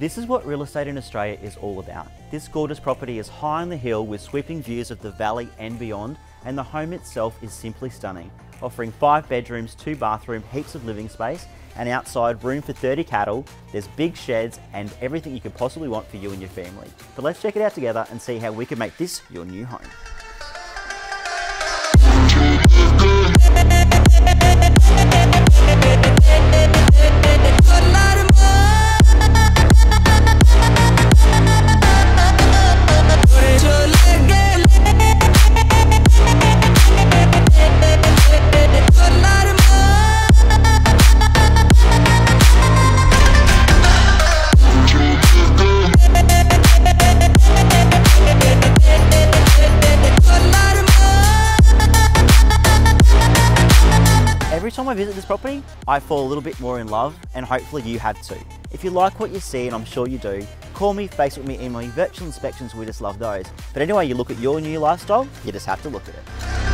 This is what real estate in Australia is all about. This gorgeous property is high on the hill with sweeping views of the valley and beyond, and the home itself is simply stunning, offering five bedrooms, two bathrooms, heaps of living space, and outside room for 30 cattle, there's big sheds and everything you could possibly want for you and your family. But let's check it out together and see how we can make this your new home. Every time I visit this property, I fall a little bit more in love and hopefully you have too. If you like what you see, and I'm sure you do, call me, Facebook me, email me, virtual inspections, we just love those. But anyway, you look at your new lifestyle, you just have to look at it.